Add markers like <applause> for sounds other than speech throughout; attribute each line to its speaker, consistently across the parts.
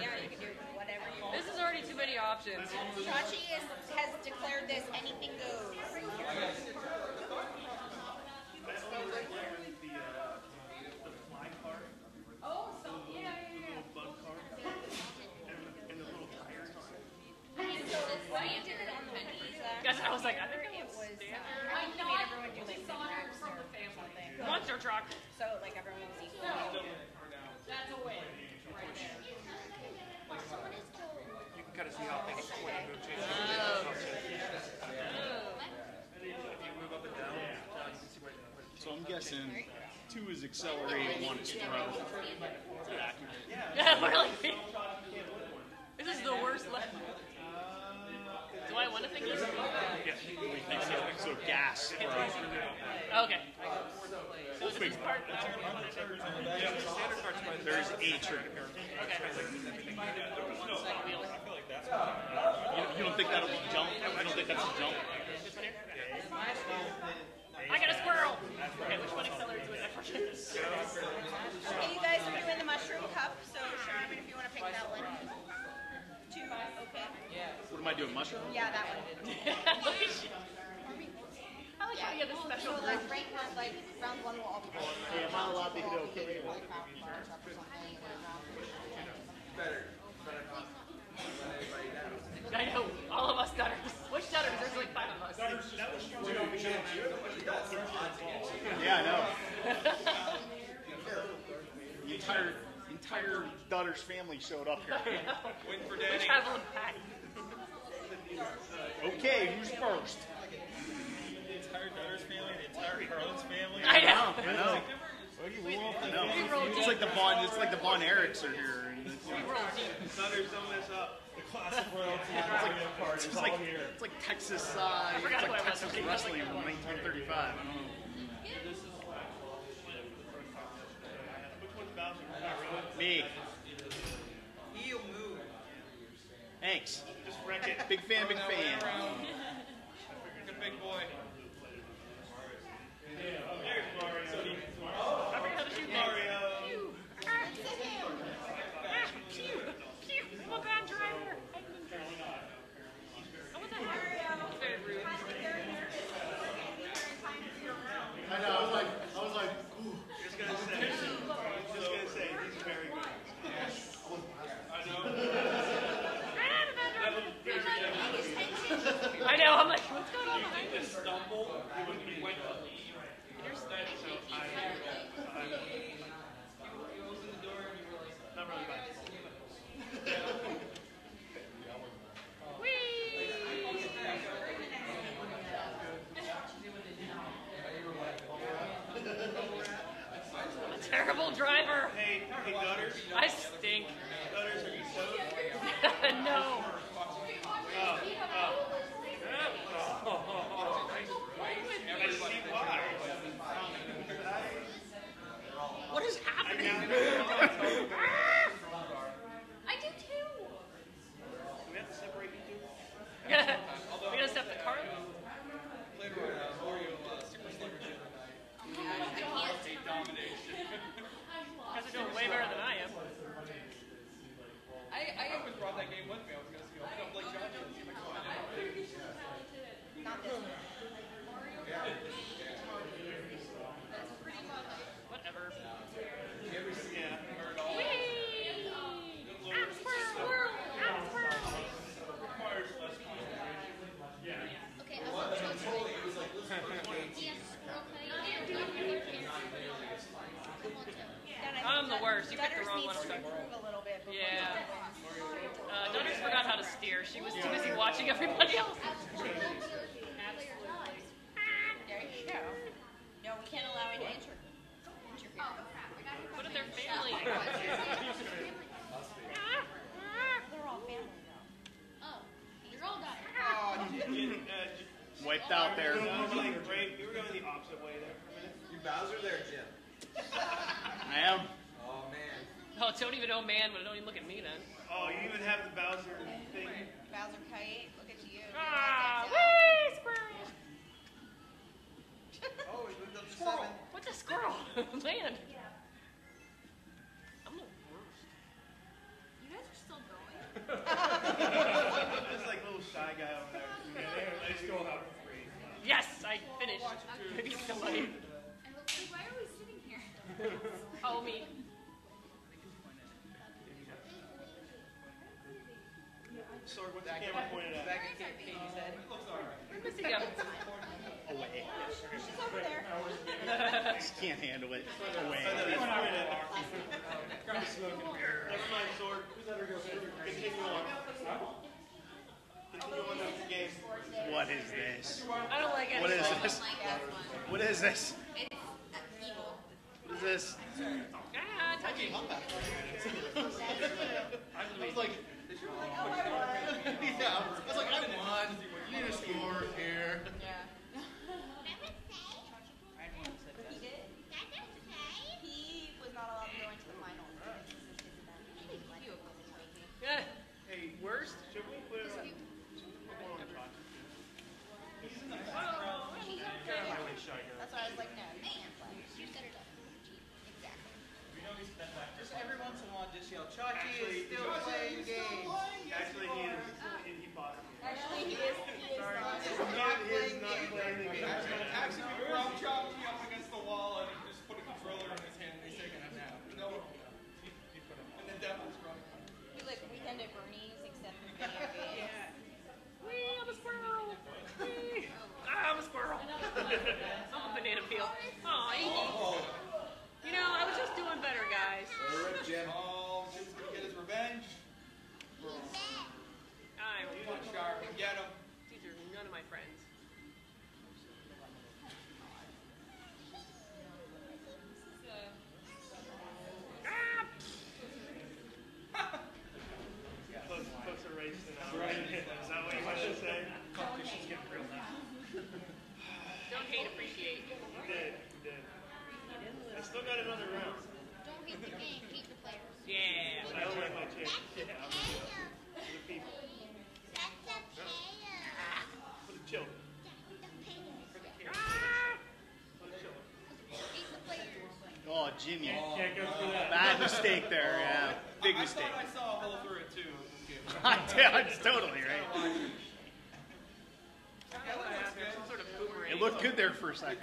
Speaker 1: Yeah, you can do whatever you want.
Speaker 2: This is already too many options.
Speaker 1: Chachi is, has declared this anything goes.
Speaker 2: Oh, so yeah, yeah, yeah.
Speaker 1: So when you did it on the pizza,
Speaker 2: I was like, I think
Speaker 1: it
Speaker 2: it
Speaker 1: was,
Speaker 2: was
Speaker 1: uh,
Speaker 2: standard.
Speaker 1: I think they made everyone do like the monster or something.
Speaker 2: Monster truck.
Speaker 1: So like everyone was equal.
Speaker 2: That's a win. Right there.
Speaker 3: You can kind of see how things when you move change. If you move up and down, uh, you can see where.
Speaker 4: So two is accelerate, one is throw. Is that accurate?
Speaker 2: Yeah, <laughs> we're like, this is the worst left. Do I want to think this?
Speaker 4: We think so. So gas, throw.
Speaker 2: Okay. So this part.
Speaker 3: Yeah, the standard cart's
Speaker 4: There's a trigger.
Speaker 2: Okay. Wheel.
Speaker 4: You, you don't think that'll be jump? You don't think that's a jump?
Speaker 2: This one here? I got a squirrel. Okay, which one accelerates with effort?
Speaker 1: Okay, you guys are doing the mushroom cup, so Sherman, if you want to pick that one. Two, okay.
Speaker 4: What am I doing? Mushroom?
Speaker 1: Yeah, that one.
Speaker 2: Look at you. I like how you have this special
Speaker 1: So like rank one, like round one will all be gold.
Speaker 4: Yeah, am I allowed to hit okay?
Speaker 1: Like round one, or something, or round
Speaker 2: I know, all of us dutters. Which dutters? There's like five of us.
Speaker 4: Yeah, I know. the entire entire Dutters family showed up here. <laughs>
Speaker 3: Waiting for Danny.
Speaker 2: travel in pack.
Speaker 4: Okay, who's first?
Speaker 5: The entire Dutters family, the entire Carlin's family.
Speaker 2: I know.
Speaker 4: I know. I know. It's like the Von. It's like the Von Erichs are here. and It's,
Speaker 2: We.
Speaker 3: Dutters, don't mess up.
Speaker 5: The classic royalty of the Dutters party
Speaker 4: it's like it's like Texas. Uh, it's
Speaker 2: forgot who I
Speaker 4: like. Texas wrestling from 1935. I don't know.
Speaker 5: Which one's Bowser? Not.
Speaker 4: Me, thanks.
Speaker 5: Just wreck it.
Speaker 4: Big fan, big fan.
Speaker 3: He's a big boy.
Speaker 4: Wiped out there.
Speaker 5: You were going great. You were going the opposite way there for a minute.
Speaker 3: You Bowser there, Jim.
Speaker 4: I am.
Speaker 3: Oh, man.
Speaker 2: Oh, don't even know man, but don't even look at me then.
Speaker 5: Oh, you even have the Bowser thing.
Speaker 1: Bowser Kite, look at you. You
Speaker 2: Ah,
Speaker 1: like that too?
Speaker 2: whee, squirrel.
Speaker 3: Oh, he moved up to
Speaker 2: Squirrel.
Speaker 3: seven.
Speaker 2: What's a squirrel? <laughs> Land. Finish. <laughs> Maybe why
Speaker 6: are we sitting here? <laughs>
Speaker 2: oh, me.
Speaker 5: Sorry, what's that camera pointed at?
Speaker 3: Back looks alright.
Speaker 2: Missy?
Speaker 4: Away.
Speaker 1: She's over there. <laughs>
Speaker 4: Can't handle it. Away.
Speaker 5: Never mind, Sword. Who's that? Continue on. Continue on with the game.
Speaker 4: What is this? What is this?
Speaker 6: It's uh, evil.
Speaker 4: What is this?
Speaker 2: Ah, touchy.
Speaker 5: I was like, yeah, I was like, I won. You need a score here.
Speaker 1: He did. He was not allowed to go into the finals.
Speaker 2: Yeah.
Speaker 5: Hey,
Speaker 2: Worst?
Speaker 5: should we put it on? Highway shy guy.
Speaker 1: That's why I was like, no, you can't play.
Speaker 6: You set it up. Exactly.
Speaker 3: Just every once in a while, just yell, Chucky
Speaker 5: Actually,
Speaker 3: is still playing games.
Speaker 5: Actually, he is. He, close a now. Right. Is that what you want to say?
Speaker 4: Competition's getting real now.
Speaker 2: Don't hate, appreciate.
Speaker 5: You did. You did. I still got another round.
Speaker 6: Don't hate the game, hate the players.
Speaker 2: Yeah.
Speaker 5: I don't like my chances. Yeah, I'm gonna do it. For the people. For the children. For the children.
Speaker 6: Hate the players.
Speaker 4: Oh, Jimmy.
Speaker 5: Can't go through that.
Speaker 4: Bad mistake there. Yeah. Big
Speaker 3: I
Speaker 4: mistake.
Speaker 3: thought I saw a hole through it <laughs> too.
Speaker 4: yeah, it's totally right.
Speaker 2: Some sort of boomerang.
Speaker 4: It looked good there for a second.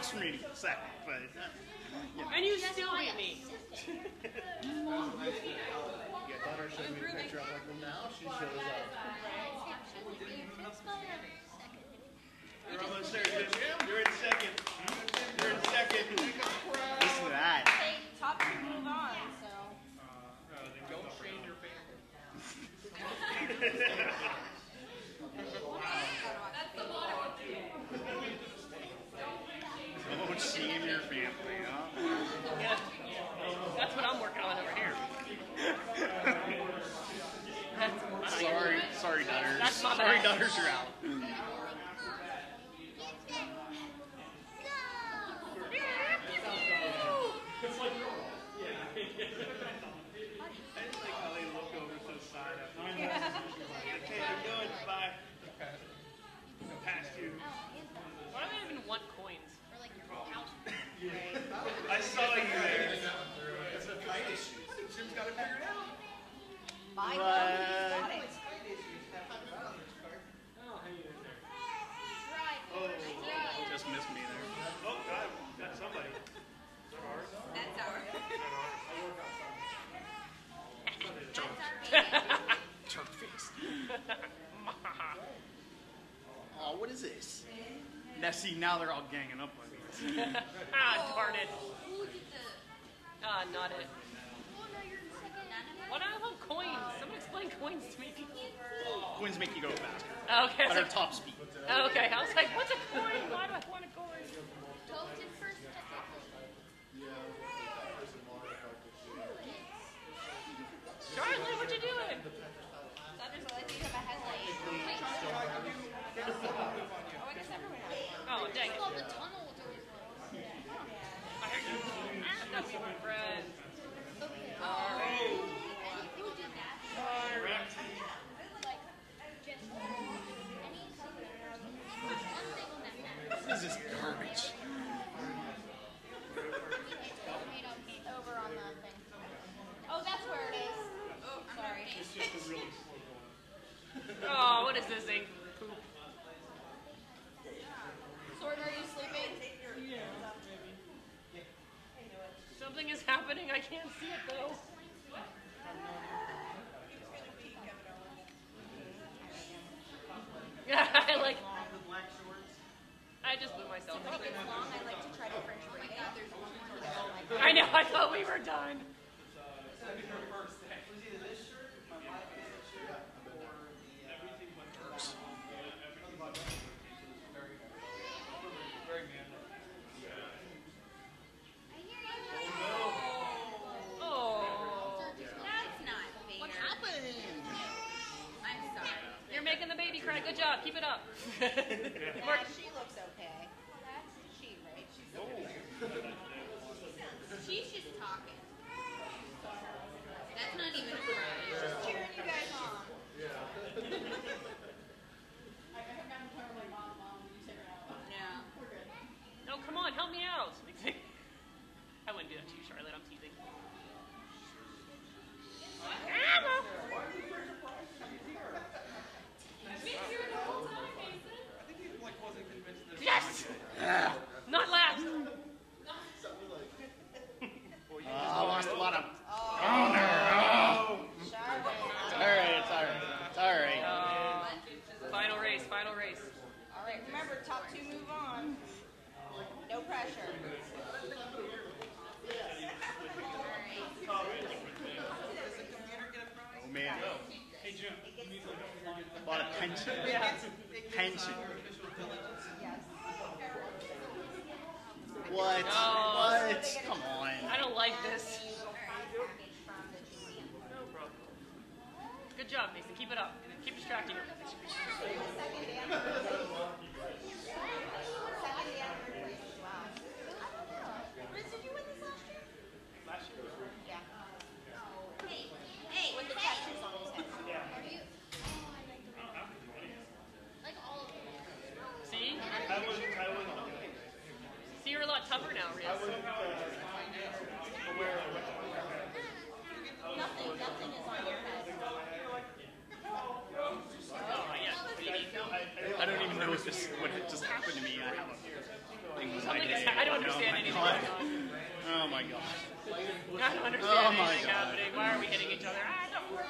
Speaker 4: Last box for me to get second, but uh,
Speaker 2: And you still beat me. <laughs>
Speaker 5: You're almost there, Jim. You're in second. You're in second.
Speaker 4: listen to that.
Speaker 1: Hey, top two move on. So
Speaker 3: Don't shame your family.
Speaker 4: Don't shame your family, huh?
Speaker 2: Yeah. That's what I'm working on over here. That's mine.
Speaker 4: Sorry, sorry, Dutters.
Speaker 2: That's my
Speaker 4: Sorry,
Speaker 2: bad.
Speaker 4: Dutters, you're out.
Speaker 5: I just like how they look over to the side after. Okay, I'm going. Bye. Past you.
Speaker 2: Why do I even want coins?
Speaker 6: Or like your house.
Speaker 5: I didn't like how they looked over to the side. I'm going to go and buy.
Speaker 3: Okay. I'm
Speaker 5: going to past you.
Speaker 2: Why do I even want coins?
Speaker 7: I
Speaker 5: saw you there.
Speaker 3: Jim's got it figured out.
Speaker 1: bye.
Speaker 4: What?
Speaker 1: He's got it.
Speaker 5: Oh,
Speaker 4: Just missed me there.
Speaker 5: oh God, got somebody. Is that ours?
Speaker 1: That's ours.
Speaker 4: Turk face. oh, what is this? Now, see, now they're all ganging up on me. <laughs>
Speaker 2: ah, darn it. Ah, not it.
Speaker 6: No, you're in second.
Speaker 2: Why do I love coins? Someone explain coins to me.
Speaker 4: Coins make you go faster.
Speaker 2: Okay.
Speaker 4: Better
Speaker 2: like,
Speaker 4: top speed.
Speaker 2: okay. I was like, what's a coin? Why do I want a coin?
Speaker 6: Toast in first, technically.
Speaker 2: we were friends.
Speaker 6: Okay.
Speaker 2: All right.
Speaker 6: And who did that? Like, just any single person. One thing on that map.
Speaker 4: This is garbage.
Speaker 6: Tomato cake. Over on the thing.
Speaker 1: Oh, that's where it is.
Speaker 6: Oh,
Speaker 1: Sorry.
Speaker 5: It's just a really slow <laughs> going.
Speaker 2: Oh, what is this thing? Poop.
Speaker 1: Sword, are you sleeping? Yeah.
Speaker 2: Something is happening. I can't see it though. Yeah, I like. I just blew myself
Speaker 1: When
Speaker 2: up.
Speaker 1: it gets long, I like to try to French braid it.
Speaker 2: Oh I know. I thought we were done. Oh,
Speaker 1: That's not fair.
Speaker 6: What happened?
Speaker 1: I'm sorry.
Speaker 2: you're making the baby cry. Good job. Keep it up.
Speaker 1: Yeah, she looks okay. She's
Speaker 6: just talking. That's not even a cry.
Speaker 1: just cheering you guys on.
Speaker 6: No.
Speaker 2: Oh, come on, help me out. I wouldn't do that to you, Charlotte. I'm teasing.
Speaker 3: I think he like wasn't convinced that.
Speaker 2: Yes! Not last.
Speaker 4: Oh, I lost a lot of.
Speaker 1: Charlotte.
Speaker 4: It's alright, it's alright. It's alright.
Speaker 2: Uh, final race, final race.
Speaker 1: All right, remember, top two move on. No pressure.
Speaker 4: Oh man.
Speaker 5: Hey Jim, you need to
Speaker 4: A lot of tension. Tension.
Speaker 1: Yes.
Speaker 4: What?
Speaker 2: No.
Speaker 4: What? Come on.
Speaker 2: I don't like this. No problem. Good job, Mason. Keep it up. Keep distracting her.
Speaker 1: Second Dan. Second Dan third place as well. I don't know. Riz, did you win this last year?
Speaker 5: Last year was
Speaker 1: Yeah.
Speaker 6: Hey, hey,
Speaker 1: With the
Speaker 6: hey.
Speaker 1: tattoos on his head.
Speaker 6: Are you? Oh, I like them. Like all of them.
Speaker 2: See?
Speaker 5: I was I was
Speaker 2: See, you're a lot tougher now, Riz.
Speaker 5: I wasn't uh, aware of what
Speaker 1: Nothing, nothing is on your head.
Speaker 2: Oh.
Speaker 4: I don't even know what just what just happened to me. I have a thing with my
Speaker 2: Something is
Speaker 4: day.
Speaker 2: ha- I don't understand
Speaker 4: oh
Speaker 2: anything
Speaker 4: God. Oh my god.
Speaker 2: I don't understand
Speaker 4: Oh, my
Speaker 2: anything
Speaker 4: God.
Speaker 2: happening. Why are we hitting each other? I don't know.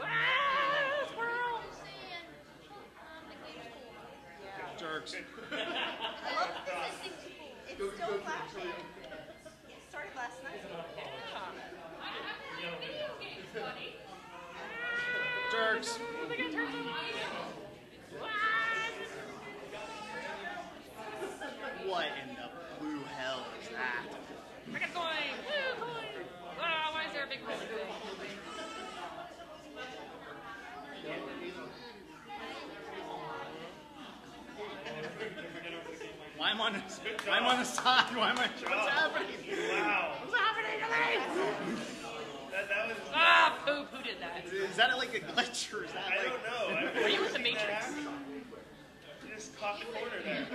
Speaker 2: Ah, squirrel.
Speaker 4: Jerks.
Speaker 1: It's still flashing. It started last night.
Speaker 4: Jerks. What in the blue hell is that?
Speaker 2: I got coin. Woo, coin. Ah, why is there a big rolling thing?
Speaker 4: Why am I on why am on the side? Why am I? What's happening?
Speaker 5: Wow.
Speaker 2: What's happening to me?
Speaker 5: That that was
Speaker 2: Ah, poop. Who did that?
Speaker 4: Is that like a glitch or is that
Speaker 5: I
Speaker 4: like?
Speaker 5: don't know. I <laughs>
Speaker 2: Are you with the Matrix?
Speaker 5: Just caught the corner there.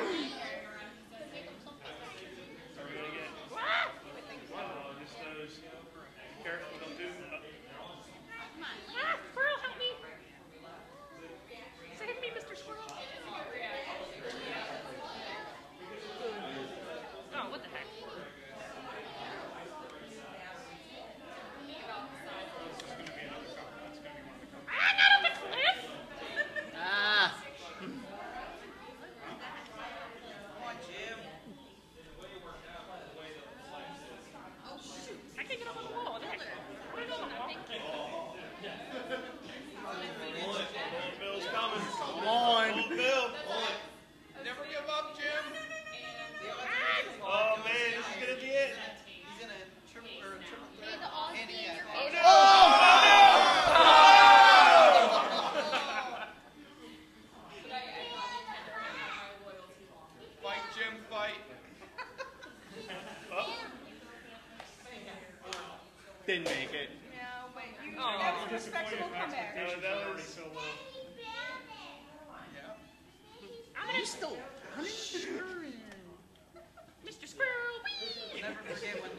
Speaker 2: didn't make it. No, but you, oh, that
Speaker 4: was
Speaker 1: a respectable comeback.
Speaker 5: That, that was so low.
Speaker 4: I'm still.
Speaker 2: Mr. Squirrel,
Speaker 3: Never forget when